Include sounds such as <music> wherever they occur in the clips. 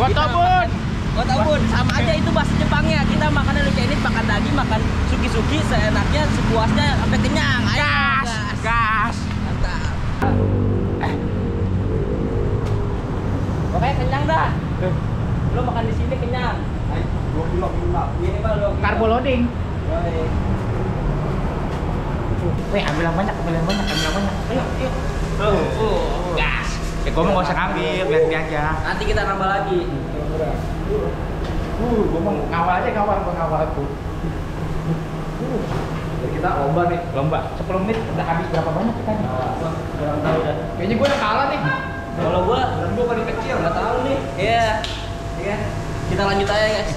90 bun. Foto, Kita Bun. makan- Foto bun, sama aja itu bahasa Jepangnya. Kita makan lu ini makan daging, makan suki-suki seenaknya, sepuasnya sampai kenyang. Ayo, Gas, gas. Mantap. Pokoknya kenyang dah. Lu makan di sini kenyang. Kilo minimal. Ini Pak lu. Karbo loading. Yoi. Weh, ambil yang banyak, ambil yang banyak, ambil yang banyak. Ayo, ayo. Tuh, Oh. gas. Ya, gua mau nggak usah ngambil, biar dia aja. Nanti kita nambah lagi. Uh, gua mau ngawal aja, ngawal, gua ngawal aku. Jadi kita lomba nih. Lomba, 10 menit udah habis berapa banyak kita nih? Kurang tahu dah. Kayaknya gue yang kalah nih. Kalau gua Dan gue paling kecil. nggak tahu nih. Iya. Iya. Kita lanjut aja, guys.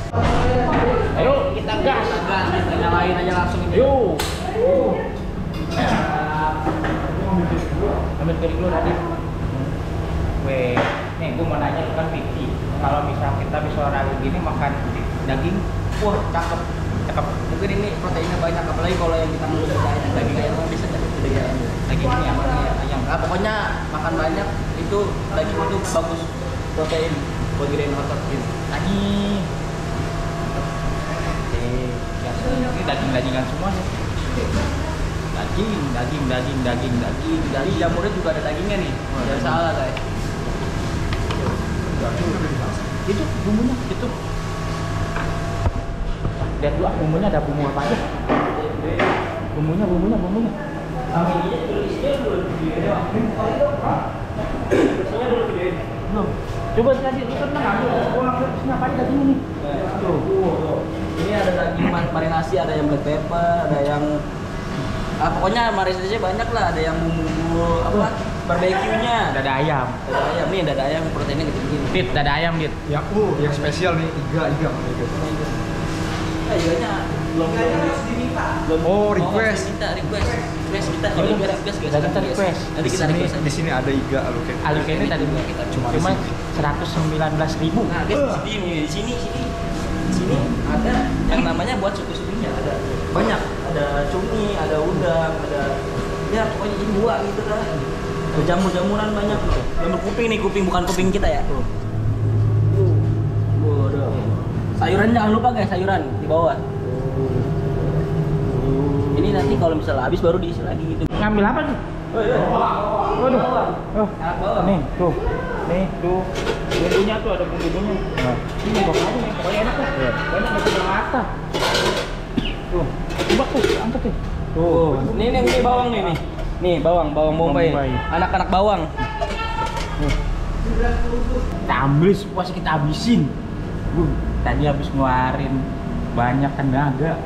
Ayo, kita gas. Kita gas, kita nyalain aja langsung. Ayo. Ambil piring dulu tadi. Weh, nih gua mau nanya tuh kan. Kalau misal kita bisa olahraga gini makan daging, wah cakep, cakep. Mungkin ini proteinnya banyak, apalagi kalau yang kita mau kerjain daging ayam mah bisa jadi daging. Daging ini apa nih? ayam. Nah, pokoknya makan banyak itu daging itu bagus protein buat gedein otot gitu. Daging. Ini daging-dagingan semua nih. Daging, daging, daging, daging, daging, daging. jamurnya juga ada dagingnya nih. Jangan salah guys. Itu bumbunya, itu. Lihat dulu ah, bumbunya ada bumbu apa aja? Bumbunya, bumbunya, bumbunya. Coba tadi lu kan sini apa aja ini? Ada daging mar- marinasi, ada yang black pepper, ada yang ah, pokoknya marinasinya banyak lah, ada yang bumbu apa barbeque-nya. Dada ayam. Dada ayam nih, dada ayam proteinnya gede-gede. Dit, dada ayam, Dit. Ya, uh, yang spesial nih. Iga, iga. iga. Eh, iganya belum belum. Oh, request. kita request. Request kita Oh, kalau request guys. Kita request. Di kita sini, request di aja. sini ada iga lu kayak. Alu ini tadi Kita cuma cuma sini. 119 ribu. Nah, guys, di sini, di sini, sini, sini ada yang namanya buat suku-sukunya ada banyak. Ada cumi, ada udang, ada ya pokoknya ini dua gitu dah. Ada jamur-jamuran banyak loh. Jamur kuping nih, kuping bukan kuping kita ya. Tuh. Waduh. Sayuran jangan lupa guys, sayuran di bawah. Ini nanti kalau misalnya habis baru diisi lagi gitu. Ngambil apa tuh? Waduh. Oh, Anak bawah. nih, tuh. Nih, tuh. Bumbunya tuh ada bumbunya. Nah, ini kok aja nih, pokoknya enak tuh. Banyak ada yang mata. Tuh, coba tuh, angkat tuh. Tuh, ini nih, ini bawang nih nih. Nih, bawang, bawang bombay. Anak-anak bawang. Kita ambil semua kita habisin. Uh, tadi habis ngeluarin banyak tenaga.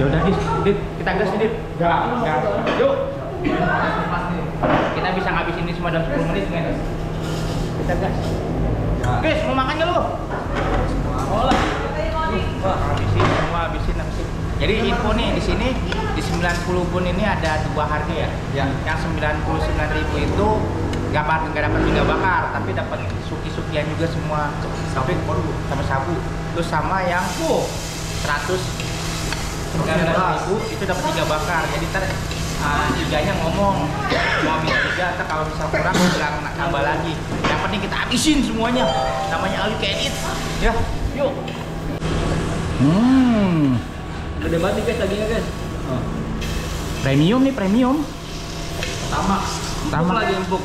Ya udah dit, kita gas dit. Gas, gas. Yuk. Kita bisa ngabisin ini semua dalam 10 menit kan? Kita gas. Guys, mau makan nggak lu? Oh lah. Wah, habisin semua, habisin, habisin. Jadi info nih di sini di 90 bun ini ada dua harga ya. Ya. Yang 99.000 itu nggak dapat nggak dapat tiga bakar, tapi dapat suki-sukian juga semua. Tapi sama sabu. Terus sama yang oh, 100 ribu itu dapat tiga bakar. Jadi ntar ah, tiganya ngomong mau minta tiga, ntar kalau misal kurang bilang nak tambah lagi. Yang penting kita habisin semuanya. Namanya Ali Kedit. Ya, yuk. Hmm, Gede banget nih guys dagingnya guys. premium nih premium. Sama. Empuk lagi empuk.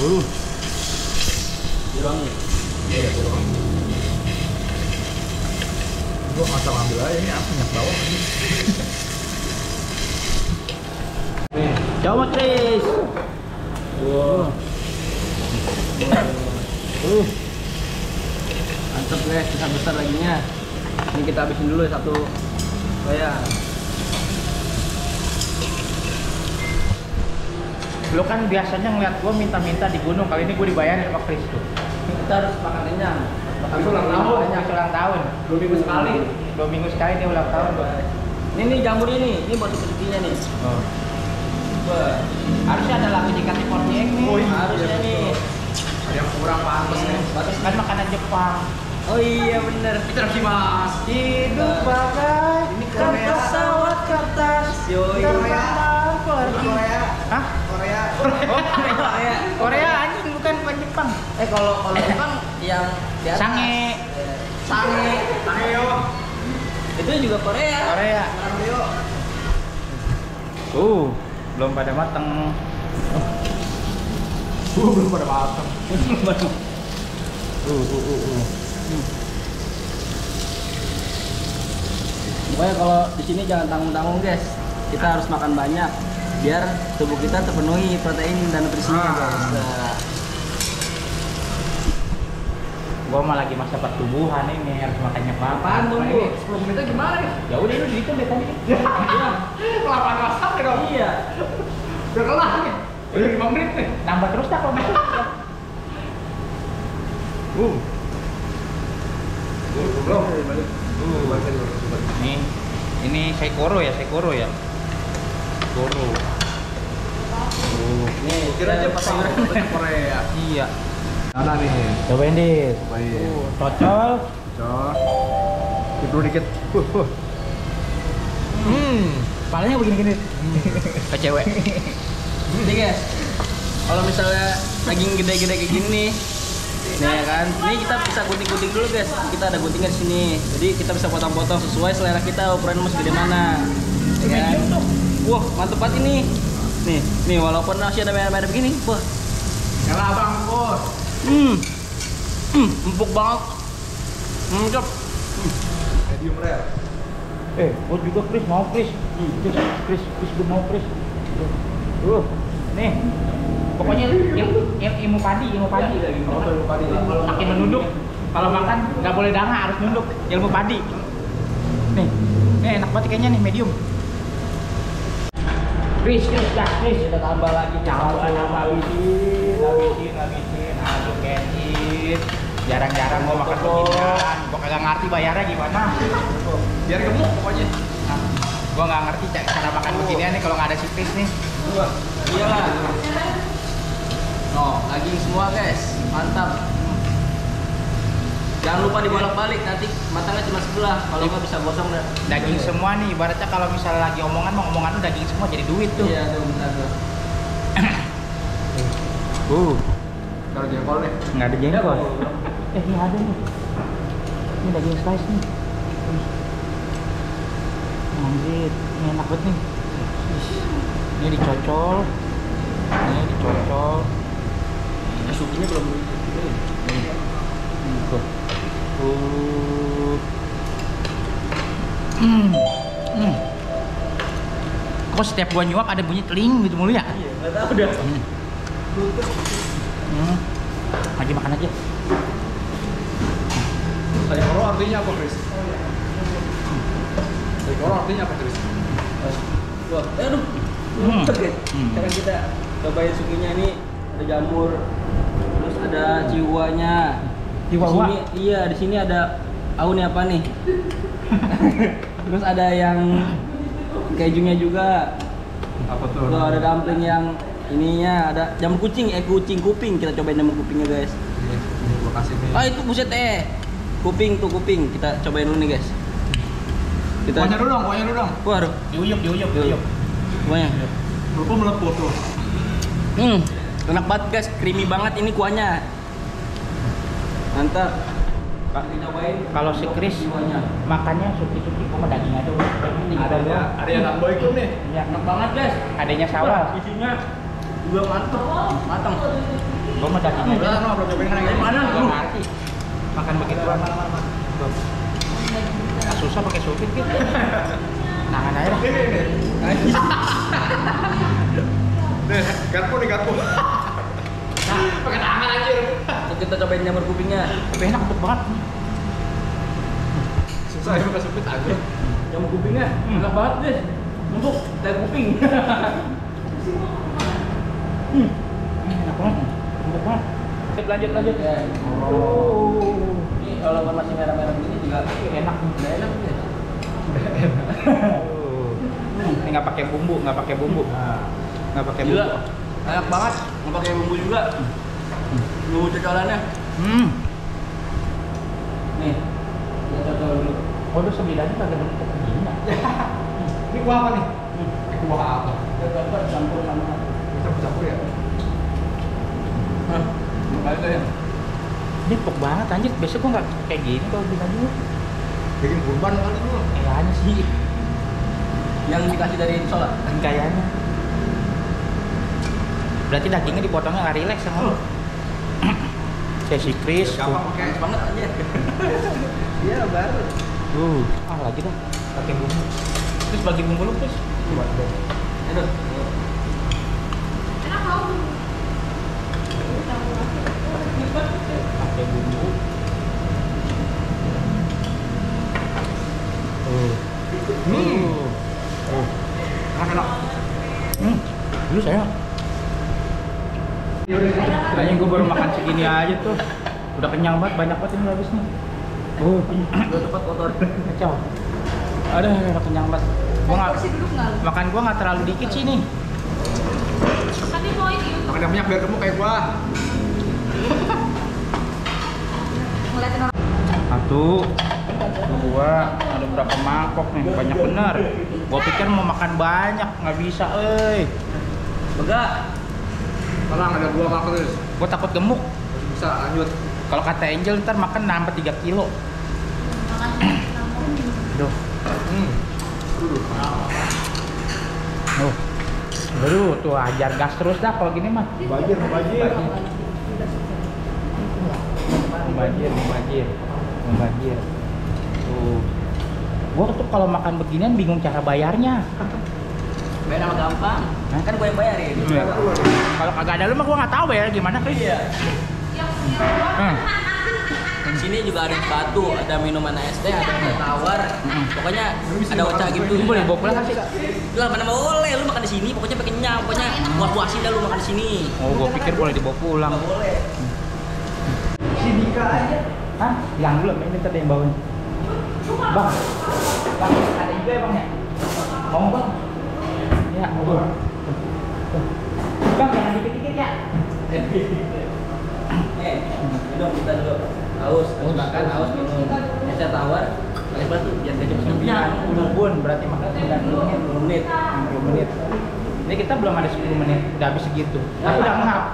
Uh, Jurangnya. Gue asal ambil aja ini apa minyak bawang ini. Coba Tris. Wow. Uh. Mantap guys, besar besar laginya. Ini kita habisin dulu ya satu. Oh ya. Lu kan biasanya ngeliat gua minta-minta di gunung, kali ini gua dibayarin sama Chris tuh. Kita harus makan kenyang. Habis ulang tahun. Banyak ulang tahun. Dua minggu sekali. Dua minggu sekali dia ulang tahun. Ini nih jamur ini, ini buat sukinya nih. Oh. Wah, Harusnya ada lagi di KT48 nih. Oh, iya. Harusnya nih. Ada yang kurang pantas nih. Batas Kan makanan Jepang. Oh iya bener. Itadakimasu. Hidup bagai Ini kan Korea. pesawat kertas. Yoi. Pergi. Korea. Hah? Korea. Oh, Korea. Korea anjing bukan bukan Jepang. Eh kalau kalau Jepang yang di atas. Sange. Sange. Ayo. Itu juga Korea. Korea. Uh, belum pada mateng. Uh, belum pada matang. Uh, uh, uh, uh. Pokoknya kalau di sini jangan tanggung-tanggung guys. Kita harus makan banyak biar tubuh kita terpenuhi protein dan nutrisinya Ah. guys. Nah, Gua mah lagi masa pertumbuhan ini harus makannya apa? Apaan tuh, Bu? 10 menitnya gimana nih? Ya udah lu dihitung deh tadi. <laughs> Kelapan masak ya dong. iya. Udah kelar nih. Udah 5 menit nih. Nambah terus dah kalau. Uh. Belum. Uh, balik balik. Nih, ini Saikoro ya, Saikoro ya. Saikoro. Uh. Nih, Kira aja kita pas sayuran. Korea. Iya. Mana nih? Cobain dit. Cobain. Uh, cocol. Cok. Tidur dikit. Uh. Hmm. Palanya begini-gini. Ke cewek. Nih guys. Kalau misalnya daging gede-gede kayak gini nih, nih ya kan, ini kita bisa gunting-gunting dulu guys. Kita ada guntingnya di sini, jadi kita bisa potong-potong sesuai selera kita ukuran mau segede mana. Ya kan? Wah mantep banget ini. Nih, nih walaupun masih ada merah-merah begini, wah, Nyala abang bos. Hmm, hmm, empuk banget. Hmm, cep. Medium rare. Eh, gua juga Chris mau Chris. Chris, Chris, Chris gua mau Chris. Uh, nih. Pokoknya yang yang ilmu padi, ilmu padi. Tuh padi. Makin menunduk. Kalau makan nggak boleh danga, harus nunduk. Ilmu padi. Nih, nih enak banget kayaknya nih medium. Dah, Chris. Kita tambah lagi, tambah, habisin, habisin, habisin, aduh kencit. Jarang-jarang gua makan beginian. Gua kagak ngerti bayarnya gimana. Biar gemuk pokoknya. Nah, gua nggak ngerti ca- cara makan beginian nih kalau nggak ada si Chris nih. Iyalah. Oh, daging semua guys, mantap. Jangan lupa dibolak-balik nanti matangnya cuma sebelah. Kalau nggak bisa gosong dah. Daging semua nih, ibaratnya kalau misalnya lagi omongan mau omongan tuh daging semua jadi duit tuh. Iya, tuh benar tuh. <coughs> Uh, Kalau jengkol nih. nggak ada jengkol. <coughs> Eh, ini ada nih. Ini daging slice nih. Anjir, ini enak banget nih. Ini dicocol. Ini dicocol. Eh, sukinya belum Tuh. Uh. Hmm. Hmm. Kok setiap gua nyuap ada bunyi teling gitu mulu ya? Iya, nggak tahu dah. Hmm. Hmm. Lagi makan aja. Tadi koro artinya apa, Chris? Tadi koro artinya apa, Chris? Wah, eh, aduh. Hmm. Oke. Hmm. Sekarang kita cobain sukinya ini ada jamur, terus ada ciwanya. Chihuahua? Di sini, iya, di sini ada nih apa nih? <laughs> terus ada yang kejunya juga. Apa tuh? Tuh ada dumpling yang ininya ada jamur kucing, eh kucing kuping. Kita cobain jamur kupingnya guys. Ini, gua kasih nih. Ah itu buset eh. Kuping tuh kuping. Kita cobain dulu nih guys. Kita Kuahnya dulu dong, kuahnya dulu dong. Waduh, Diuyup, diuyup, Yuk. diuyup. kuahnya. Lupa melepuh tuh. Hmm, enak banget guys, creamy banget ini kuahnya. Mantap. Kalau si kuahnya. makannya suki-suki sama daging aja udah. Adanya, ada yang boy club nih. Ya, Enak banget guys. adanya sawah. Isinya juga mantap. Matang. Gua mah daging aja. Udah, no, belum cobain yang Mana? Ngerti. Makan begituan. Nggak susah pakai supit gitu. Tangan aja. Nih, <laughs> garpu nih, garpu. <laughs> Pakai tangan aja. Kita cobain jamur kupingnya. Tapi enak empuk banget. Susah ya pakai supit aja. Jamur kupingnya Hmm. enak banget guys. Empuk kayak kuping. <laughs> Hmm. Ini enak banget. Empuk banget. Lanjut, lanjut, lanjut. Ya. Oh. Ini kalau masih merah-merah begini juga Enak. udah enak guys. <laughs> Hmm, Ini nggak pakai bumbu, nggak pakai bumbu. nggak pakai Gila, bumbu. Enak banget. Nggak pakai bumbu juga. Bumbu cocolannya. Hmm. Nih. Kita cocol dulu. Oh, udah sembilannya kagak bentuk begini. Nak. Ini kuah apa nih? Eh, kuah apa? Kita cocol campur sama. Campur-campur ya? Hah, makanya ya. Ini empuk banget anjir. Biasa gua nggak kayak gini kalau beli dulu. Bikin kurban kali dulu. Kayaknya sih. Yang dikasih dari sholat. Kayaknya. Berarti dagingnya dipotongnya nggak rileks sama lu. <coughs> Kayak si Chris. Gampang pakai. Panas banget aja. <laughs> Iya, baru. Uh, ah lagi dah. Pakai bumbu. Terus bagi bumbu lu, Chris. Aduh. pakai bumbu uh. Hmm. Uh. Enak-enak. Hmm. Dulu saya Kayaknya gue baru makan segini aja tuh. Udah kenyang banget, banyak banget ini habis nih Uh, Udah tepat kotor. kacau. Aduh, udah kenyang banget. Gua nggak? Makan gua nggak terlalu dikit sih nih Makan yang banyak biar gemuk kayak gua. orang. Satu Dua Ada berapa mangkok nih, banyak bener. Gua pikir mau makan banyak, nggak bisa eh Begak. Tenang, ada gua makan terus. Gua takut gemuk Bisa lanjut. Kalau kata Angel ntar makan nambah 3 kilo Duh Hmm. Aduh. Tuh. Aduh, tuh ajar gas terus dah kalau gini mah. Banjir, banjir. Banjir, banjir. Banjir. Tuh. Gua tuh kalau makan beginian bingung cara bayarnya. Bayar nama gampang. Hah? Kan gue yang bayarin. Iya. Kalau kagak ada lu mah gua nggak tahu bayar gimana, Kris. Iya. Hmm. Di sini juga ada sepatu, ada minuman AST, ada yang tawar. Mm-mm. Pokoknya ada oca gitu. Ini boleh bawa pulang sih? Lah mana boleh, lu makan di sini, pokoknya pakai kenyang, pokoknya puas-puasin dah lu makan di sini. Oh, gua pikir boleh dibawa pulang. Nggak boleh. Si Dika aja. Hah? Yang dulu, ini deh yang bawain. Bang, bang, ada juga ya bang ya? Mau bang? Ya, bang. Jangan dikit-dikit ya. Eh, minum kita dulu. Haus, haus makan, haus minum. Es tawar, pakai batu, biar gak cepet kenyang. 10 bun, berarti makan 90 menit. 10 menit. 60 menit. Ini kita belum ada 10 menit, udah habis segitu. Tapi udah ngap.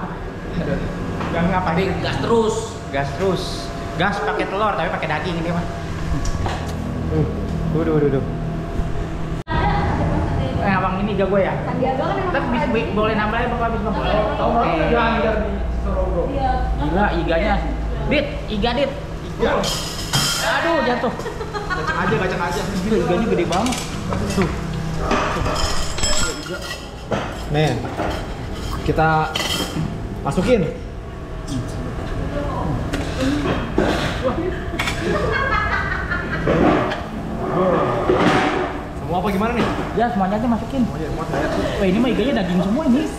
Udah ngap Tapi gas terus. gas terus. Gas pakai telur tapi pakai daging ini mah. Uh, duh, duh, ini jago ya? Sandiaga kan emang Tapi bisa bi- boleh nambah ya bapak habis bang? Oke. Oke. Iya. Gila iganya. Dit, iga dit. Iga. Aduh, jatuh. Gacang aja, gacang aja. Gila iganya gede banget. Tuh. Nih. Kita masukin. Semua apa gimana nih? Ya semuanya aja masukin. Oh iya. Wah ini mah iganya daging semua ini.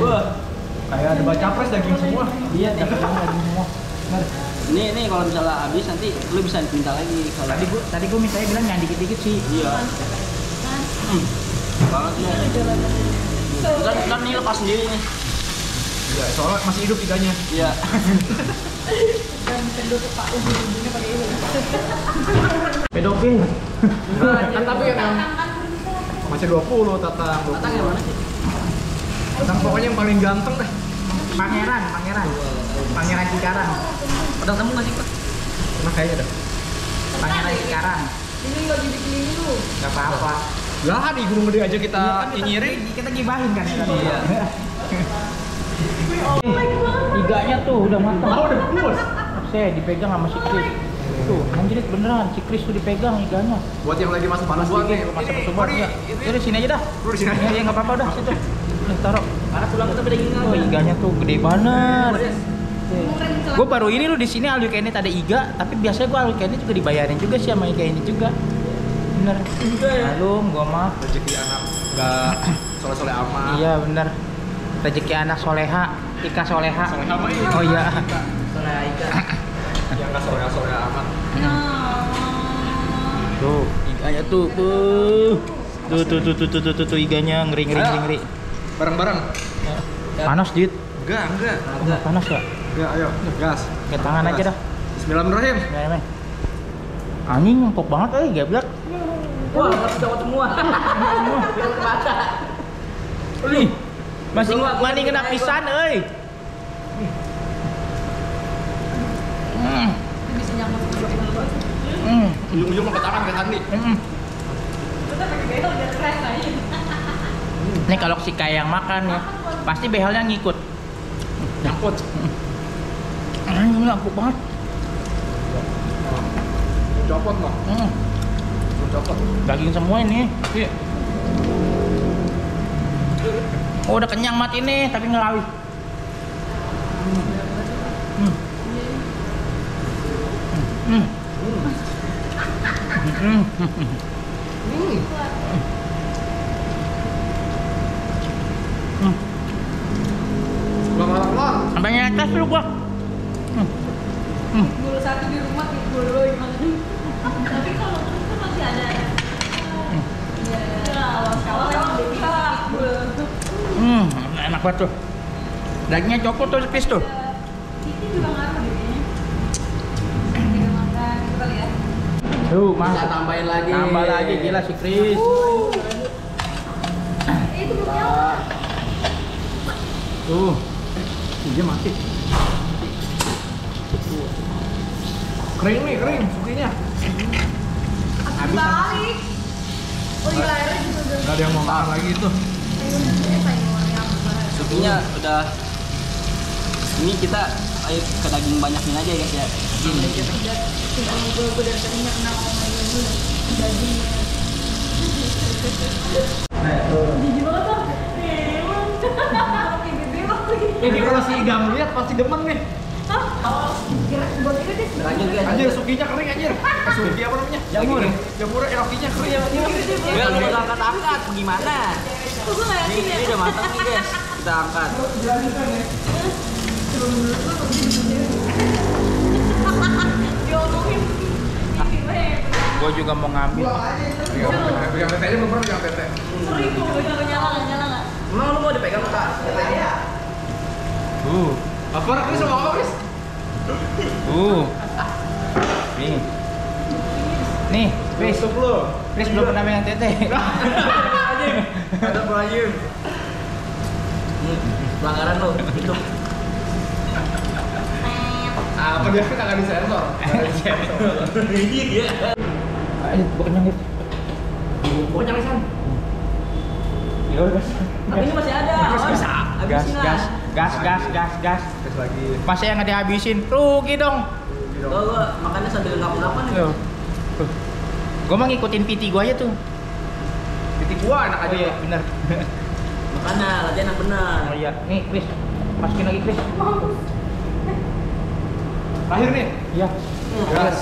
Wah, Kayak ada baca pres daging semua. Iya daging semua, daging semua. Ini ini kalau misalnya habis nanti lu bisa minta lagi kalau Tadi gua tadi gua misalnya bilang jangan dikit-dikit sih. Iya. Banget ya. Kan kan ini lepas sendiri nih. Iya, soalnya masih hidup iganya. Iya. <laughs> Pedofil. kan tapi <laughs> yang masih 20 tatang 20. Tatang yang mana sih? Tatang pokoknya yang paling ganteng deh. Pangeran, pangeran. Pangeran Cikarang. Pernah temu nggak sih Pak? Kayaknya dah. Pangeran Cikarang. Ini lagi bikin ini lu. Gak apa-apa. Lah di Gunung Gede aja kita Iya, kan kita- nyinyirin. Kita gibahin kan ya. Iya. <laughs> Iganya tuh udah matang. Oh, udah bungkus. Saya dipegang sama si Kris. Tuh, anjrit beneran si Kris tuh dipegang iganya. Buat yang lagi masuk panas Gua dingin. nih, masa Ini, kesubat ini, ya. ini. Jadi sini aja dah. Di sini aja. Ya, nggak apa-apa udah situ. Nih taruh. Karena pulang kita beda gini Oh, iganya tuh gede banget. Gue baru ini lu di sini you can eat ada iga, tapi biasanya gue you can eat juga dibayarin juga sih sama iga ini juga. Bener. Malum, gua mah. Rezeki anak enggak soleh-soleh amat. Iya bener. Rezeki anak soleha, Ika soleha. Soleha. Oh iya. Soalnya Ika. <coughs> Yang enggak soleh-soleh amat. Tuh. Kayak tuh, tuh. Tuh, tuh, tuh, tuh, tuh, tuh, tuh, tuh, iganya ngeri, ngeri, ngeri, ngeri. Bareng-bareng. Panas, Dit. Enggak, enggak. Enggak panas ya? Ya, ayo, gas. Ke tangan aja dah. Bismillahirrahmanirrahim. Men. Anjing empuk banget, eh, geblek. Wah, masih cowok semua. Biar terbaca. Ih, masih mani kena pisan, euy. Hmm, hmm, Ujung-ujung ke tangan ke hmm. <laughs> Ini kalau si kayak yang makan ya, pasti behelnya ngikut. Nyangkut. Anjing empuk banget. Copot mau. Hmm, Copot. daging semua ini. Iya. Oh, udah kenyang mati nih, tapi ngelawi. Hmm. Hmm. Hmm. Hmm. Hmm. Pelan pelan. Sampai nyetes lu gua. Hmm. Hmm. Bulu satu di rumah kayak bulu gimana? Tapi kalau itu masih ada. Iya. Kalau memang bisa. Hmm, enak banget tuh. Dagingnya copot tuh tipis tuh. Ini juga ngaruh deh kayaknya. Tiga makan kali. Tuh, mas. tambahin lagi. Tambah lagi gila si Chris. Eh, itu belum nyala. Tuh. Iya mati. Kering nih, kering sukinya. Aku dibalik. Oh iya, airnya juga udah. Gak ada yang mau makan lagi itu. Supinya udah ini kita ayo ke daging banyakin aja ya guys ya. Kenal sama dia dulu. Daging. Ini kalau si Igam lihat pasti demen nih. Lanjut guys. Anjir, sukinya kering anjir. Suki apa namanya? <laughs> Jamur. Jamur erokinya kering. Ya lu udah angkat-angkat gimana? Ya? ini udah matang nih guys. Kita angkat. Ini. Gua juga mau ngambil. Belum tete. Gue nyala nggak nyala nggak. Emang lu mau dipegang kak? Uh, Apa Chris sama apa Chris? uh. Nih. Nih, Chris. Chris belum pernah megang tete. <laughs> Ada Bayu. Hmm, Pelanggaran lu. Itu. Apa dia kan kagak disensor? Iya. Ayo, gua kenyang gitu. Pokoknya mesan. Ya udah, gas. Tapi ini masih ada. Awas. bisa. Gas, Habisin gas, gas, gas, gas, gas. Terus lagi. Masa yang nggak dihabisin? Rugi dong. Gua, gua makannya sambil ngap-ngapan nih. Tuh. Tuh. Gua mau ngikutin PT gua aja tuh. Titik gua enak aja. iya, bener. Makanya latihan yang benar. Oh iya, nih Chris. Masukin lagi Chris. Terakhir nih. Iya. Gas.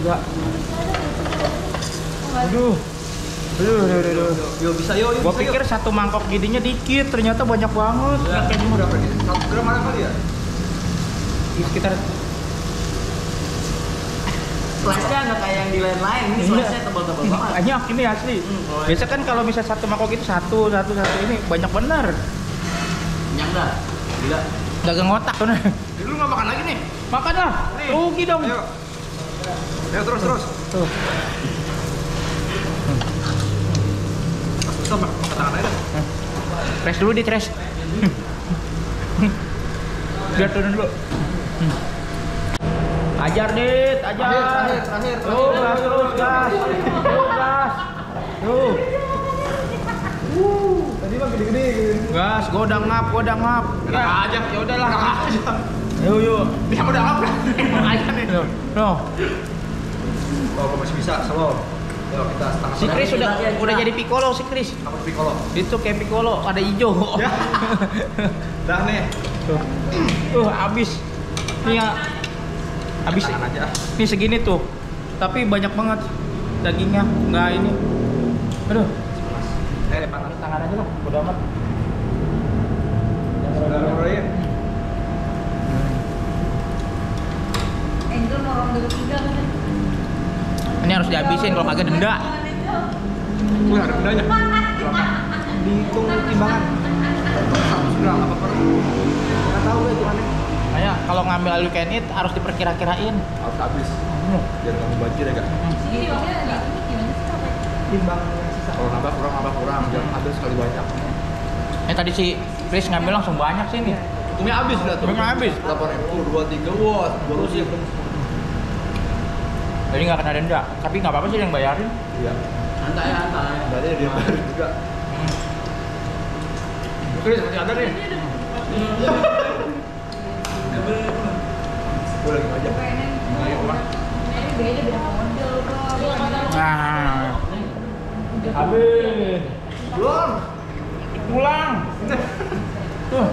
Enggak. Aduh. Aduh, aduh, aduh, aduh. Yo bisa yo, yo Gua bisa, yo. pikir satu mangkok gidinya dikit, ternyata banyak banget. Ya. Kayak cuma berapa nih? Satu gram mana kali ya? Di sekitar Slice-nya nggak kayak yang di lain-lain. Ini slice-nya tebal-tebal banget. banyak ini asli. Hmm, kalau Biasa kan kalau misal satu mangkok itu satu, satu, satu ini banyak bener. Kenyang dah. Gila. Dagang ngotak tuh. nah. Jadi lu nggak makan lagi nih? Makan lah. Nih. Rugi dong. Ayo. Ayo terus terus. Tuh. Mak, makan tangan aja. Trash dulu di trash. Biar turun dulu. Hmm. Ajar dit, ajar. Terakhir, terakhir, terakhir, Tuh, gas terus, gas. Tuh, gas. Tuh, Tadi mah gede-gede. gas. Gua udah ngap, gua udah ngap. Enak aja. Ya udahlah. Enak aja. Yuk, yuk. Dia udah lap kan? Makanya nih. Yuk. No. Oh, gua masih bisa, slow. Yuk kita setengah Si Chris udah Latihan, udah jadi piccolo si Chris. Apa piccolo? Itu kayak piccolo ada hijau. Ya. <laughs> Dah nih. Tuh. Tuh, habis. Nih ya. Habis. Nih segini tuh. Tapi banyak banget dagingnya. Enggak ini. Aduh. Eh, depan. Tangan, tangan aja lah. Udah amat. Angel mau dulu tiga kan? Ini harus dihabisin kalau kagak denda. Wih, ada bendanya. Berapa? Dihitung timbangan. Seratus gram apa per? Nggak tahu gue gimana. Makanya kalau ngambil all you can eat harus diperkira-kirain. Harus habis. Biar nggak membajir ya kak. Jadi maksudnya di sini gimana sih Timbang sisa. Kalau nambah kurang nambah kurang. Jangan ambil sekali banyak. Ini tadi si Chris ngambil langsung banyak sih nih. Untungnya habis udah tuh. Untungnya habis. Delapan ribu, dua tiga, wah, dua Terus ya, ratus. Jadi nggak kena denda. Tapi nggak apa-apa sih yang bayarin. Iya. Santai, santai. Berarti dia bayar juga. Oke, seperti ada nih. Ayo, beda model kok Nah. Habis. Belum. Pulang. Tuh.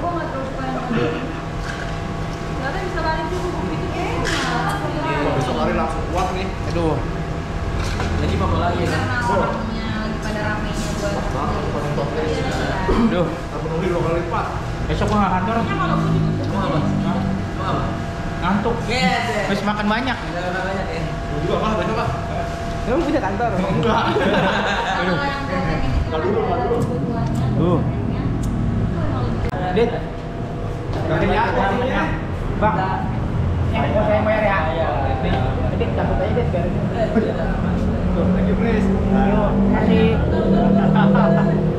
Habis makan banyak. Udah banyak ya. Juga kah, besok kah? Kamu punya kantor? <laughs> Enggak. Nggak dulu, dulu. Tuh. emang Dit. Ya. Bang. Ini gua saya bayar ya. Iya. Dit, cabut aja Dit biar. Tuh, thank you, please. Terima kasih. <laughs>